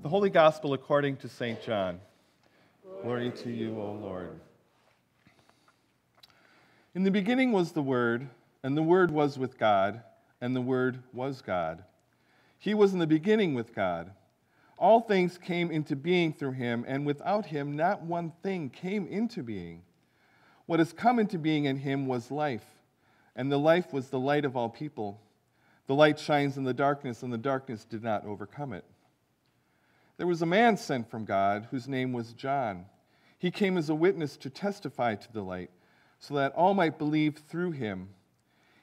The Holy Gospel according to St. John. Glory to you, O Lord. In the beginning was the Word, and the Word was with God, and the Word was God. He was in the beginning with God. All things came into being through him, and without him, not one thing came into being. What has come into being in him was life, and the life was the light of all people. The light shines in the darkness, and the darkness did not overcome it. There was a man sent from God whose name was John. He came as a witness to testify to the light, so that all might believe through him.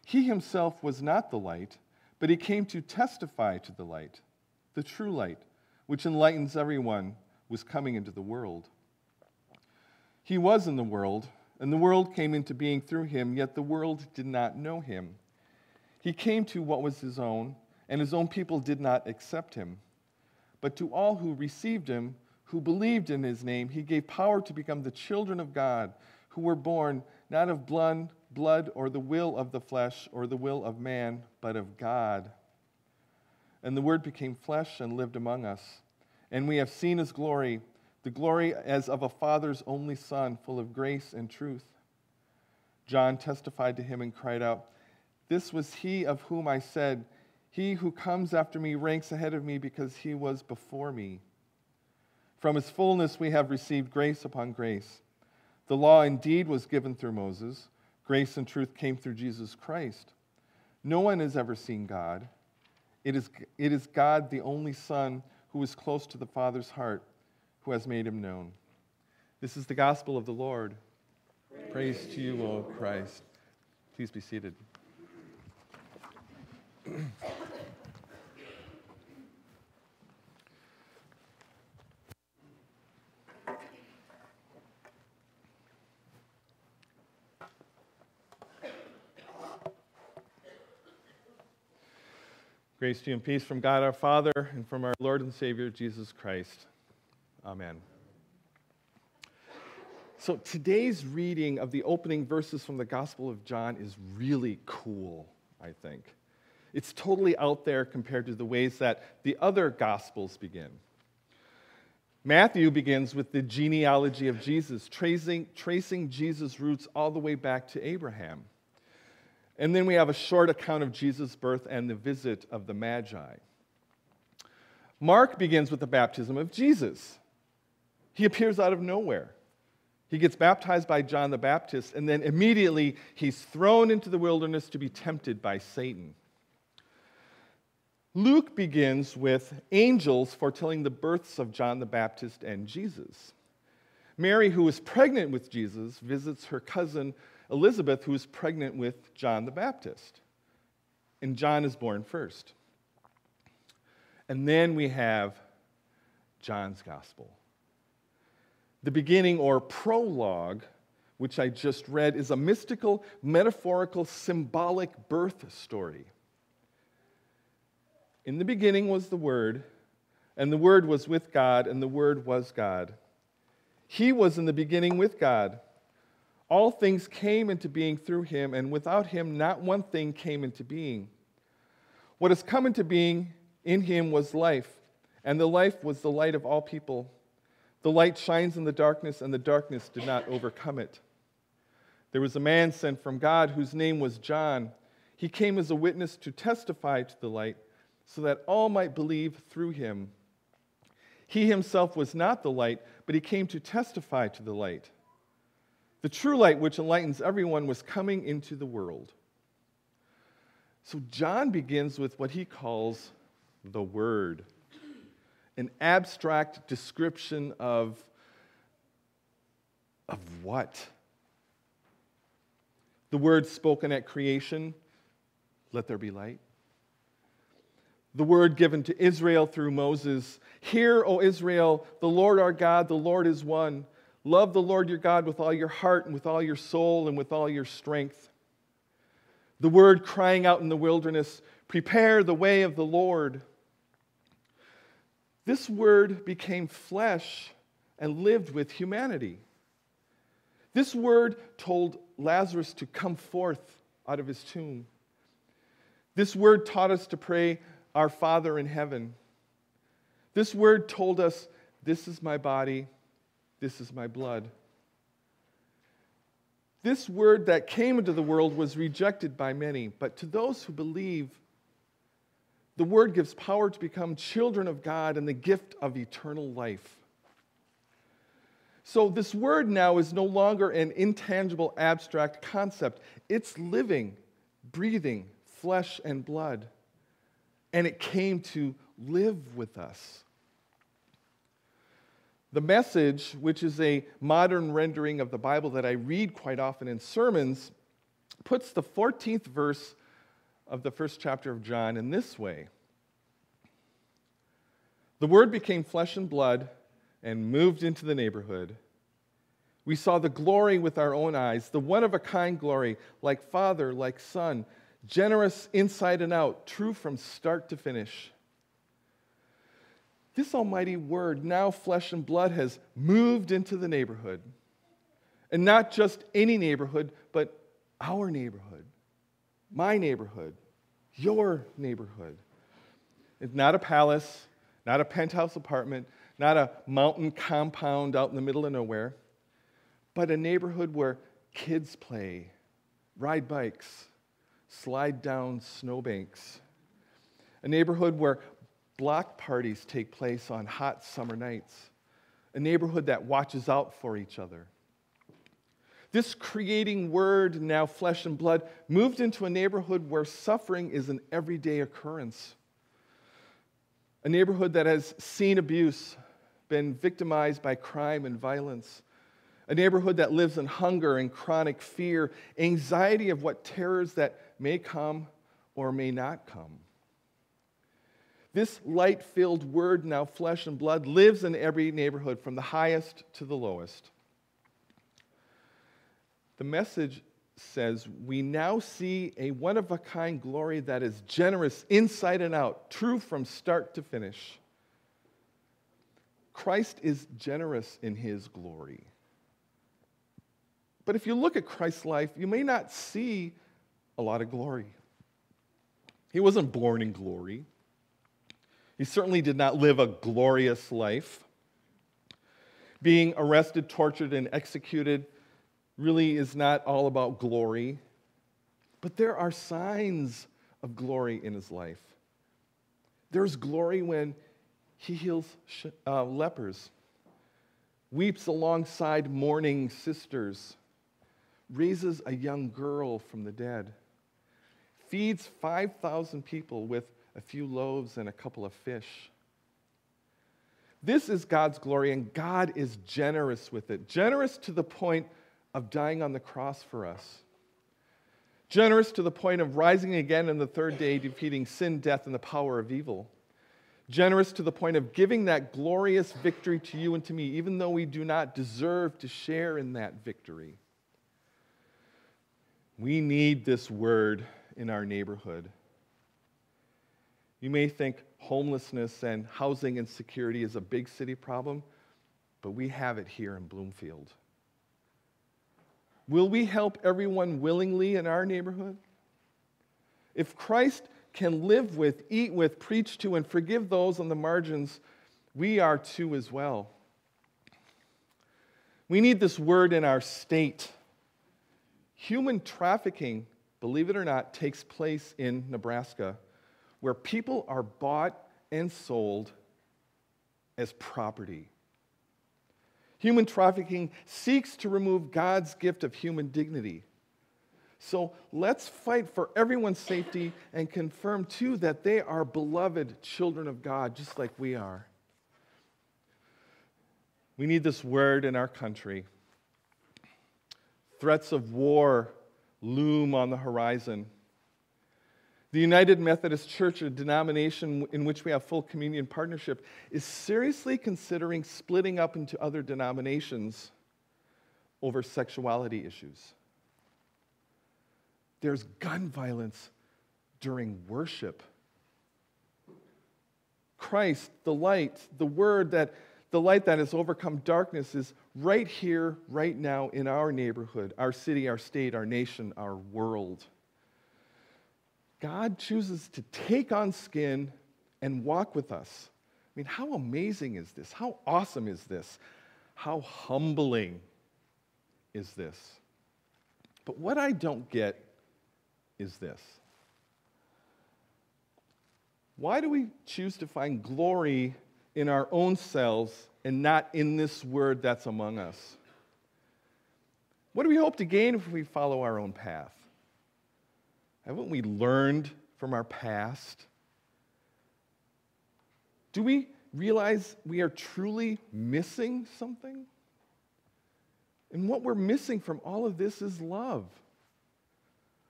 He himself was not the light, but he came to testify to the light. The true light, which enlightens everyone, was coming into the world. He was in the world, and the world came into being through him, yet the world did not know him. He came to what was his own, and his own people did not accept him. But to all who received him, who believed in his name, he gave power to become the children of God, who were born not of blood, blood or the will of the flesh or the will of man, but of God. And the Word became flesh and lived among us. And we have seen his glory, the glory as of a Father's only Son, full of grace and truth. John testified to him and cried out, This was he of whom I said, he who comes after me ranks ahead of me because he was before me. From his fullness we have received grace upon grace. The law indeed was given through Moses, grace and truth came through Jesus Christ. No one has ever seen God. It is, it is God, the only Son, who is close to the Father's heart, who has made him known. This is the gospel of the Lord. Praise, Praise to you, O Christ. Please be seated. Grace to you and peace from God our Father and from our Lord and Savior Jesus Christ. Amen. So today's reading of the opening verses from the Gospel of John is really cool, I think. It's totally out there compared to the ways that the other Gospels begin. Matthew begins with the genealogy of Jesus, tracing, tracing Jesus' roots all the way back to Abraham. And then we have a short account of Jesus' birth and the visit of the Magi. Mark begins with the baptism of Jesus. He appears out of nowhere. He gets baptized by John the Baptist, and then immediately he's thrown into the wilderness to be tempted by Satan. Luke begins with angels foretelling the births of John the Baptist and Jesus. Mary, who was pregnant with Jesus, visits her cousin Elizabeth, who is pregnant with John the Baptist. And John is born first. And then we have John's gospel. The beginning or prologue, which I just read, is a mystical, metaphorical, symbolic birth story. In the beginning was the Word, and the Word was with God, and the Word was God. He was in the beginning with God. All things came into being through him, and without him, not one thing came into being. What has come into being in him was life, and the life was the light of all people. The light shines in the darkness, and the darkness did not overcome it. There was a man sent from God whose name was John. He came as a witness to testify to the light, so that all might believe through him. He himself was not the light, but he came to testify to the light. The true light, which enlightens everyone, was coming into the world. So John begins with what he calls the Word, an abstract description of, of what? The word spoken at creation, let there be light. The word given to Israel through Moses, Hear, O Israel, the Lord our God, the Lord is one. Love the Lord your God with all your heart and with all your soul and with all your strength. The word crying out in the wilderness, prepare the way of the Lord. This word became flesh and lived with humanity. This word told Lazarus to come forth out of his tomb. This word taught us to pray, Our Father in heaven. This word told us, This is my body, this is my blood. This word that came into the world was rejected by many, but to those who believe, the word gives power to become children of God and the gift of eternal life. So, this word now is no longer an intangible, abstract concept. It's living, breathing flesh and blood. And it came to live with us. The message, which is a modern rendering of the Bible that I read quite often in sermons, puts the 14th verse of the first chapter of John in this way The Word became flesh and blood and moved into the neighborhood. We saw the glory with our own eyes, the one of a kind glory, like Father, like Son, generous inside and out, true from start to finish. This almighty word, now flesh and blood, has moved into the neighborhood. And not just any neighborhood, but our neighborhood, my neighborhood, your neighborhood. It's not a palace, not a penthouse apartment, not a mountain compound out in the middle of nowhere, but a neighborhood where kids play, ride bikes, slide down snowbanks. A neighborhood where block parties take place on hot summer nights. A neighborhood that watches out for each other. This creating word, now flesh and blood, moved into a neighborhood where suffering is an everyday occurrence. A neighborhood that has seen abuse, been victimized by crime and violence. A neighborhood that lives in hunger and chronic fear, anxiety of what terrors that may come or may not come. This light filled word, now flesh and blood, lives in every neighborhood from the highest to the lowest. The message says, We now see a one of a kind glory that is generous inside and out, true from start to finish. Christ is generous in his glory. But if you look at Christ's life, you may not see a lot of glory. He wasn't born in glory. He certainly did not live a glorious life. Being arrested, tortured, and executed really is not all about glory, but there are signs of glory in his life. There's glory when he heals uh, lepers, weeps alongside mourning sisters, raises a young girl from the dead, feeds 5,000 people with a few loaves and a couple of fish. This is God's glory, and God is generous with it. Generous to the point of dying on the cross for us. Generous to the point of rising again on the third day, defeating sin, death, and the power of evil. Generous to the point of giving that glorious victory to you and to me, even though we do not deserve to share in that victory. We need this word in our neighborhood. You may think homelessness and housing insecurity is a big city problem, but we have it here in Bloomfield. Will we help everyone willingly in our neighborhood? If Christ can live with, eat with, preach to, and forgive those on the margins, we are too as well. We need this word in our state. Human trafficking, believe it or not, takes place in Nebraska, where people are bought and sold as property. Human trafficking seeks to remove God's gift of human dignity. So let's fight for everyone's safety and confirm, too, that they are beloved children of God, just like we are. We need this word in our country. Threats of war loom on the horizon. The United Methodist Church, a denomination in which we have full communion partnership, is seriously considering splitting up into other denominations over sexuality issues. There's gun violence during worship. Christ, the light, the word that the light that has overcome darkness is right here, right now, in our neighborhood, our city, our state, our nation, our world. God chooses to take on skin and walk with us, I mean, how amazing is this? How awesome is this? How humbling is this? But what I don't get is this. Why do we choose to find glory in our own selves and not in this word that's among us? What do we hope to gain if we follow our own path? Haven't we learned from our past? Do we realize we are truly missing something? And what we're missing from all of this is love.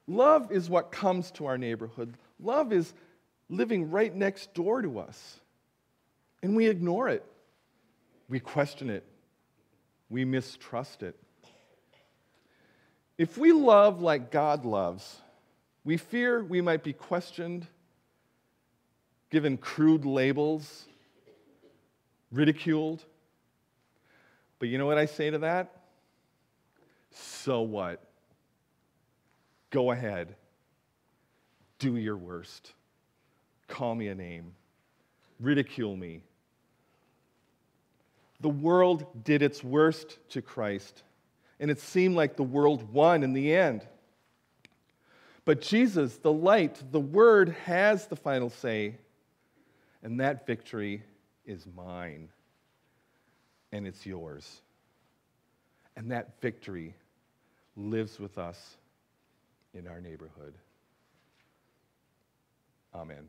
Love is what comes to our neighborhood. Love is living right next door to us. And we ignore it. We question it. We mistrust it. If we love like God loves, we fear we might be questioned, given crude labels, ridiculed. But you know what I say to that? So what? Go ahead. Do your worst. Call me a name. Ridicule me. The world did its worst to Christ, and it seemed like the world won in the end. But Jesus, the light, the Word, has the final say, and that victory is mine, and it's yours. And that victory lives with us in our neighborhood. Amen.